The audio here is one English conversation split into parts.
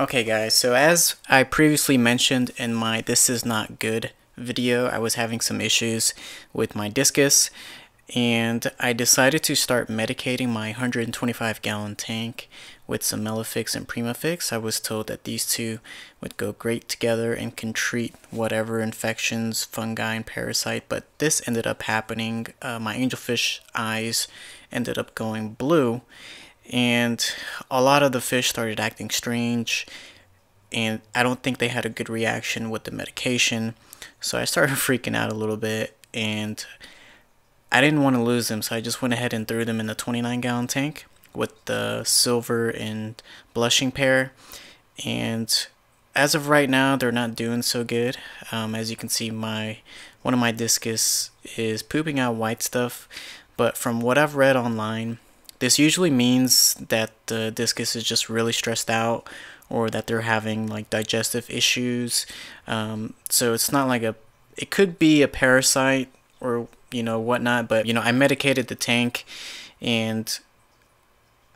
Okay guys, so as I previously mentioned in my this is not good video, I was having some issues with my discus and I decided to start medicating my 125 gallon tank with some Melafix and Primafix. I was told that these two would go great together and can treat whatever infections, fungi, and parasite, but this ended up happening. Uh, my angelfish eyes ended up going blue and a lot of the fish started acting strange and I don't think they had a good reaction with the medication. So I started freaking out a little bit and I didn't want to lose them so I just went ahead and threw them in the 29 gallon tank with the silver and blushing pair and as of right now they're not doing so good. Um, as you can see my one of my discus is pooping out white stuff but from what I've read online this usually means that the discus is just really stressed out or that they're having like digestive issues. Um, so it's not like a, it could be a parasite or, you know, whatnot, but, you know, I medicated the tank and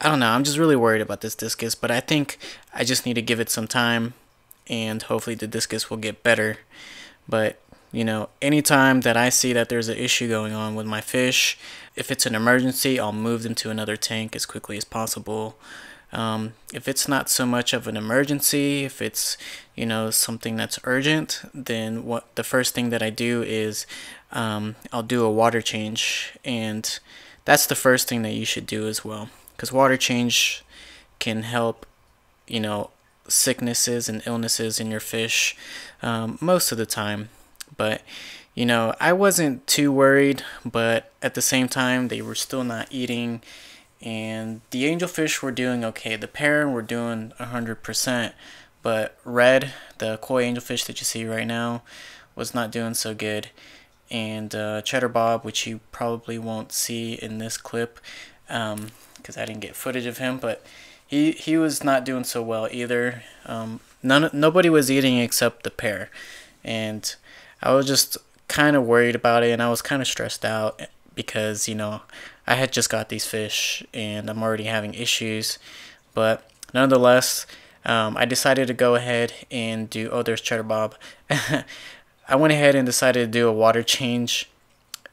I don't know, I'm just really worried about this discus, but I think I just need to give it some time and hopefully the discus will get better. But you know, anytime that I see that there's an issue going on with my fish, if it's an emergency, I'll move them to another tank as quickly as possible. Um, if it's not so much of an emergency, if it's you know something that's urgent, then what the first thing that I do is um, I'll do a water change, and that's the first thing that you should do as well, because water change can help you know sicknesses and illnesses in your fish um, most of the time. But, you know, I wasn't too worried, but at the same time, they were still not eating. And the angelfish were doing okay. The parent were doing 100%. But Red, the koi angelfish that you see right now, was not doing so good. And uh, Cheddar Bob, which you probably won't see in this clip, because um, I didn't get footage of him, but he he was not doing so well either. Um, none nobody was eating except the pair, and I was just kind of worried about it and I was kind of stressed out because, you know, I had just got these fish and I'm already having issues. But nonetheless, um, I decided to go ahead and do, oh, there's Cheddar Bob. I went ahead and decided to do a water change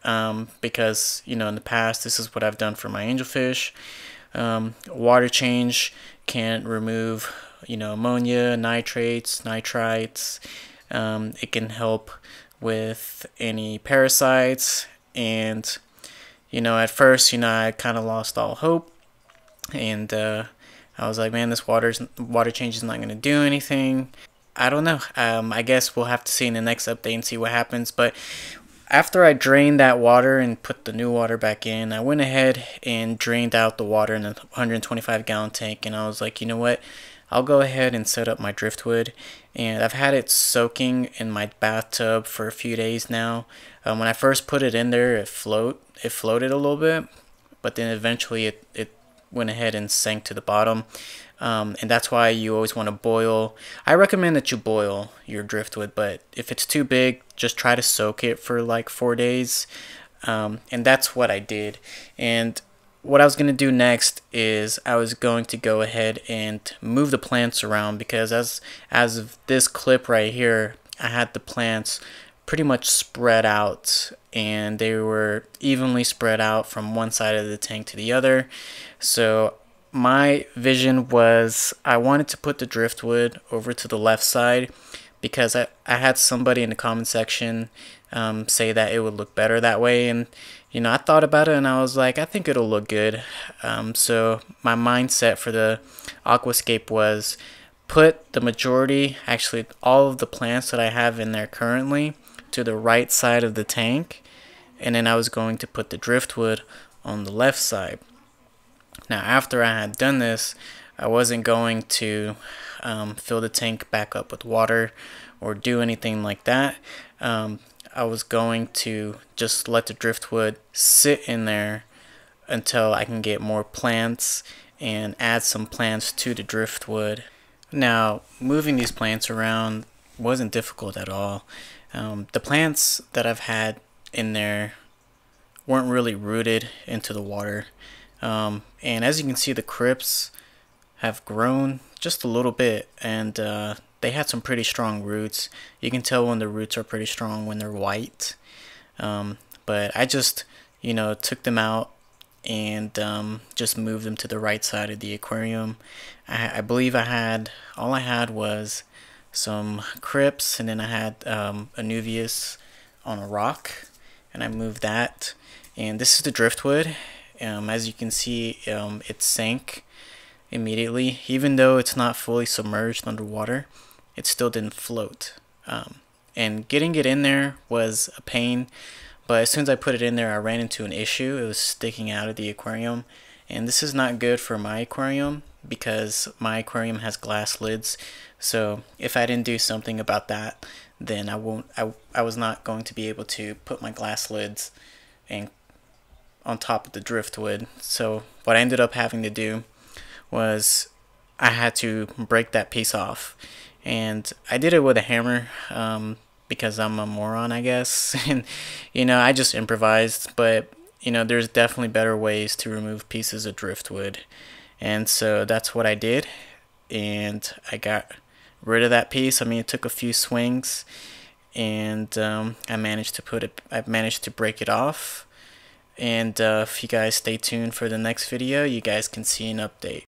um, because, you know, in the past, this is what I've done for my angelfish. Um, water change can remove, you know, ammonia, nitrates, nitrites. Um, it can help with any parasites. And you know at first you know I kind of lost all hope. And uh, I was like man this water's water change is not going to do anything. I don't know. Um, I guess we'll have to see in the next update and see what happens. But after I drained that water and put the new water back in I went ahead and drained out the water in the 125 gallon tank. And I was like you know what I'll go ahead and set up my driftwood and I've had it soaking in my bathtub for a few days now. Um, when I first put it in there it float it floated a little bit but then eventually it, it went ahead and sank to the bottom um, and that's why you always want to boil. I recommend that you boil your driftwood but if it's too big just try to soak it for like four days um, and that's what I did and what I was going to do next is I was going to go ahead and move the plants around because as as of this clip right here I had the plants pretty much spread out and they were evenly spread out from one side of the tank to the other. So my vision was I wanted to put the driftwood over to the left side because I, I had somebody in the comment section um, say that it would look better that way and you know, I thought about it and I was like, I think it'll look good. Um, so my mindset for the aquascape was put the majority, actually all of the plants that I have in there currently to the right side of the tank. And then I was going to put the driftwood on the left side. Now, after I had done this, I wasn't going to um, fill the tank back up with water or do anything like that. Um, I was going to just let the driftwood sit in there until I can get more plants and add some plants to the driftwood. Now, moving these plants around wasn't difficult at all. Um, the plants that I've had in there weren't really rooted into the water. Um, and as you can see, the crypts have grown just a little bit and uh, they had some pretty strong roots. You can tell when the roots are pretty strong when they're white. Um, but I just, you know, took them out and um, just moved them to the right side of the aquarium. I, I, believe I had, all I had was some crypts and then I had um, Anubias on a rock and I moved that. And this is the driftwood. Um, as you can see, um, it sank immediately. Even though it's not fully submerged underwater, it still didn't float. Um, and getting it in there was a pain but as soon as I put it in there, I ran into an issue. It was sticking out of the aquarium. And this is not good for my aquarium because my aquarium has glass lids. So if I didn't do something about that, then I won't I, I was not going to be able to put my glass lids and on top of the driftwood. So what I ended up having to do was I had to break that piece off. And I did it with a hammer. Um, because I'm a moron, I guess. and, you know, I just improvised, but, you know, there's definitely better ways to remove pieces of driftwood. And so that's what I did. And I got rid of that piece. I mean, it took a few swings and um, I managed to put it, I managed to break it off. And uh, if you guys stay tuned for the next video, you guys can see an update.